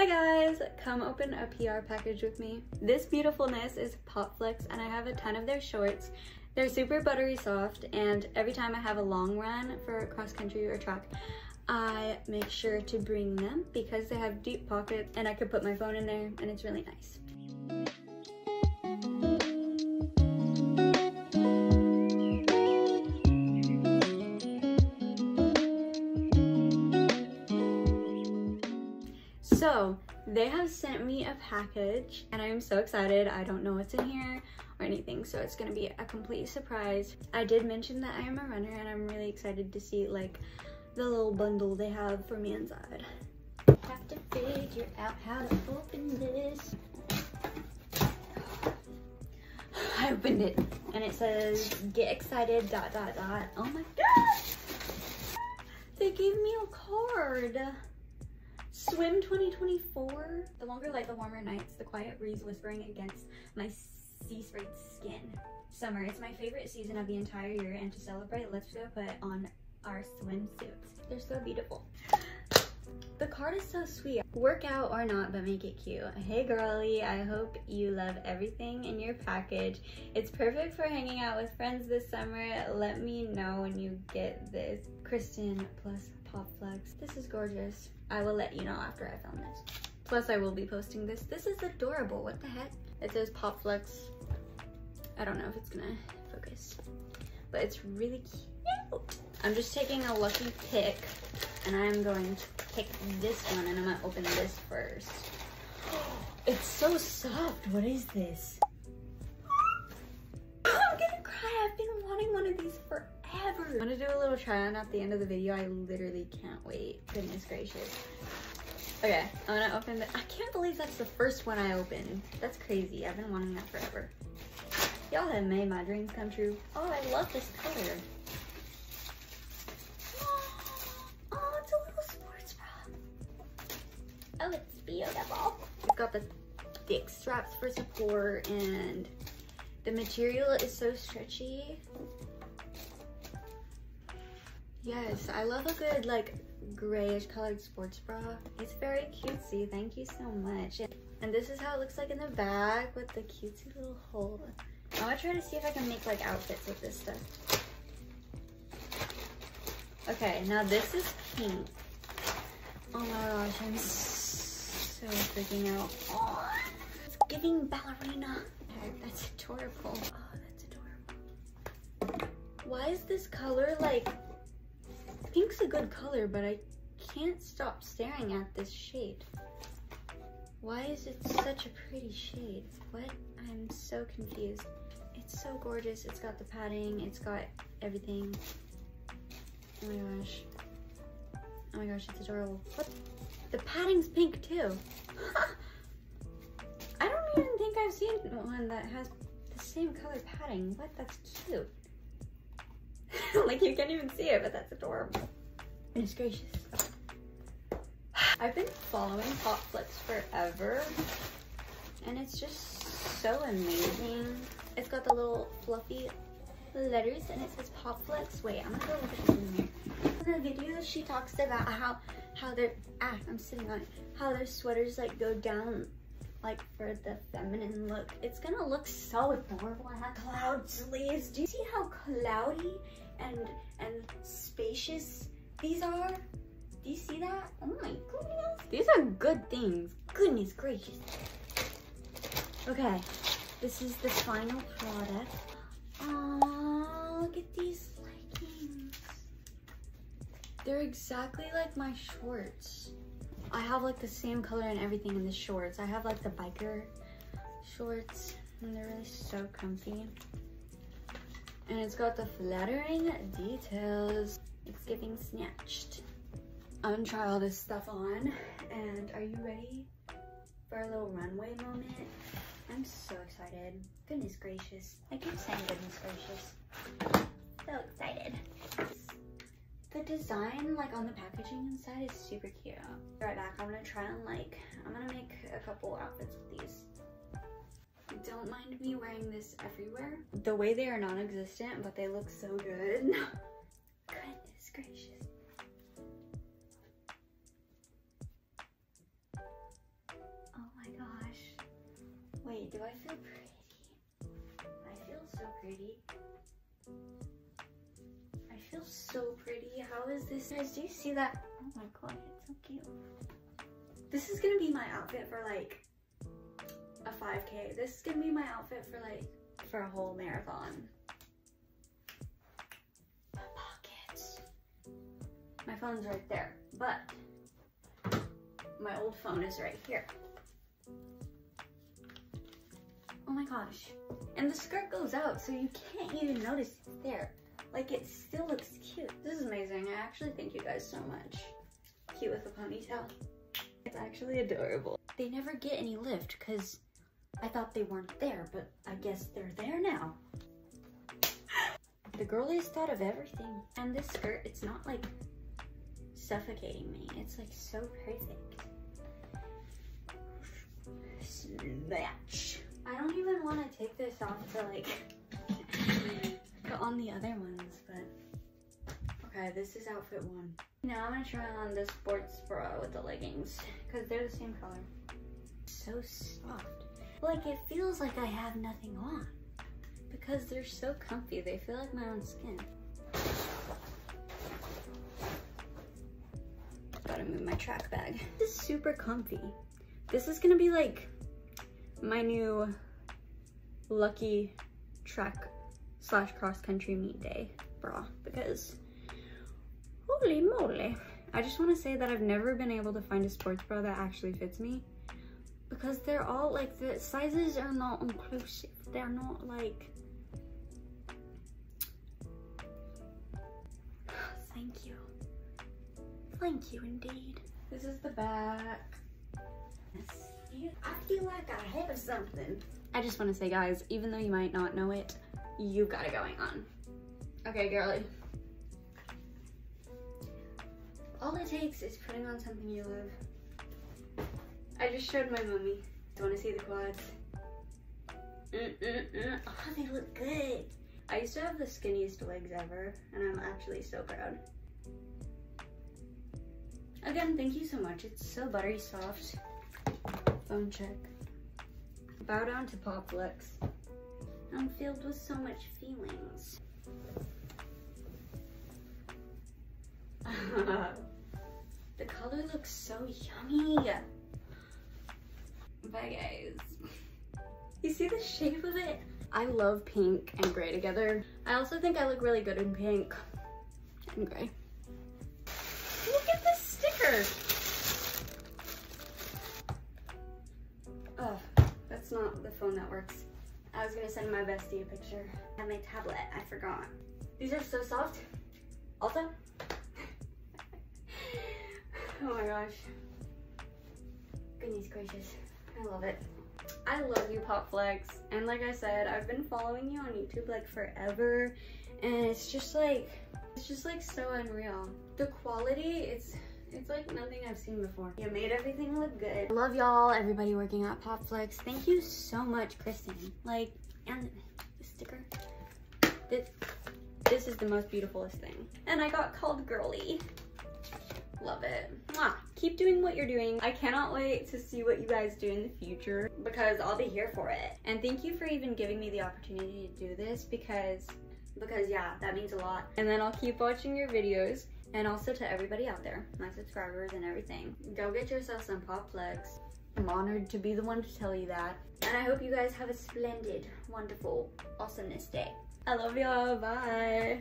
Hi guys, come open a PR package with me. This beautifulness is Popflex and I have a ton of their shorts. They're super buttery soft and every time I have a long run for cross country or track, I make sure to bring them because they have deep pockets and I could put my phone in there and it's really nice. They have sent me a package and I'm so excited. I don't know what's in here or anything, so it's gonna be a complete surprise. I did mention that I am a runner and I'm really excited to see like the little bundle they have for me inside. I have to figure out how to open this. I opened it and it says get excited dot dot dot. Oh my gosh! They gave me a card. Swim 2024. The longer light, the warmer nights, the quiet breeze whispering against my sea sprayed skin. Summer, it's my favorite season of the entire year and to celebrate, let's go put on our swimsuits. They're so beautiful. The card is so sweet. Work out or not, but make it cute. Hey girly, I hope you love everything in your package. It's perfect for hanging out with friends this summer. Let me know when you get this. Kristen plus This is gorgeous. I will let you know after I film this. Plus I will be posting this. This is adorable, what the heck? It says Popflex. I don't know if it's gonna focus, but it's really cute. I'm just taking a lucky pick and I'm going to pick this one and I'm gonna open this first. It's so soft, what is this? I'm gonna cry, I've been wanting one of these forever. I'm gonna do a little try on at the end of the video. I literally can't wait, goodness gracious. Okay, I'm gonna open the, I can't believe that's the first one I opened. That's crazy, I've been wanting that forever. Y'all have made my dreams come true. Oh, I love this color. Ah, oh, it's a little sports bra. Oh, it's beautiful. It's got the thick straps for support and the material is so stretchy. Yes, I love a good like grayish colored sports bra. It's very cutesy, thank you so much. And this is how it looks like in the back with the cutesy little hole. I wanna try to see if I can make like outfits with this stuff. Okay, now this is pink. Oh my gosh, I'm so freaking out. Oh, it's giving ballerina. That's adorable. Oh, that's adorable. Why is this color like, pink's a good color, but I can't stop staring at this shade. Why is it such a pretty shade? What? I'm so confused. It's so gorgeous. It's got the padding. It's got everything. Oh my gosh. Oh my gosh, it's adorable. What? The padding's pink too. I don't even think I've seen one that has the same color padding. What? That's cute. like you can't even see it, but that's adorable. Goodness gracious. I've been following Popflex forever and it's just so amazing. It's got the little fluffy letters and it says Popflex. Wait, I'm gonna go look at it in there. In the video, she talks about how how their ah, I'm sitting on it. How their sweaters like go down like for the feminine look. It's gonna look so adorable. I have cloud sleeves. Do you see how cloudy and and spacious these are? Do you see that? Oh my goodness. These are good things. Goodness gracious. Okay, this is the final product. Oh, look at these leggings. They're exactly like my shorts. I have like the same color and everything in the shorts. I have like the biker shorts and they're really so comfy. And it's got the flattering details. It's giving snatched. I'm gonna try all this stuff on and are you ready for a little runway moment? I'm so excited. Goodness gracious. I keep saying goodness gracious. So excited. The design, like on the packaging inside is super cute. Right back, I'm gonna try on like, I'm gonna make a couple outfits with these. Don't mind me wearing this everywhere. The way they are non-existent, but they look so good. Goodness gracious. Oh my gosh. Wait, do I feel pretty? I feel so pretty. I feel so pretty. How is this? Guys, do you see that? Oh my god, it's so cute. This is gonna be my outfit for like a 5k. This is gonna be my outfit for like, for a whole marathon. Pockets. My phone's right there, but my old phone is right here. Oh my gosh. And the skirt goes out, so you can't even notice it's there. Like, it still looks cute. This is amazing. I actually thank you guys so much. Cute with a ponytail. It's actually adorable. They never get any lift because I thought they weren't there, but I guess they're there now. The girliest thought of everything. And this skirt, it's not like suffocating me. It's like so perfect. Snatch. I don't even want to take this off to like put on the other ones, but okay, this is outfit one. Now I'm gonna try on the sports bra with the leggings because they're the same color. So soft. Like it feels like I have nothing on because they're so comfy. They feel like my own skin. Gotta move my track bag. This is super comfy. This is gonna be like my new lucky track slash cross country meet day bra because holy moly. I just want to say that I've never been able to find a sports bra that actually fits me because they're all like the sizes are not inclusive. They're not like thank you. Thank you indeed. This is the back. I feel like I have something. I just want to say, guys, even though you might not know it, you've got it going on. Okay, girly. All it takes is putting on something you love. I just showed my mommy. Do you want to see the quads? Mm -mm -mm. Oh, they look good. I used to have the skinniest legs ever, and I'm actually so proud. Again, thank you so much. It's so buttery soft phone check. Bow down to Popflex. I'm filled with so much feelings. the color looks so yummy. Bye guys. You see the shape of it? I love pink and gray together. I also think I look really good in pink and gray. Look at this sticker. Oh, that's not the phone that works. I was gonna send my bestie a picture. I my tablet, I forgot. These are so soft. Also, oh my gosh. Goodness gracious, I love it. I love you, Popflex. And like I said, I've been following you on YouTube like forever. And it's just like, it's just like so unreal. The quality, it's it's like nothing I've seen before. You made everything look good. Love y'all, everybody working at PopFlex. Thank you so much, Kristen. Like, and the sticker. This, this is the most beautifulest thing. And I got called girly. Keep doing what you're doing. I cannot wait to see what you guys do in the future because I'll be here for it. And thank you for even giving me the opportunity to do this because, because yeah, that means a lot. And then I'll keep watching your videos and also to everybody out there, my subscribers and everything. Go get yourself some Popflex. I'm honored to be the one to tell you that. And I hope you guys have a splendid, wonderful, awesomeness day. I love y'all. Bye.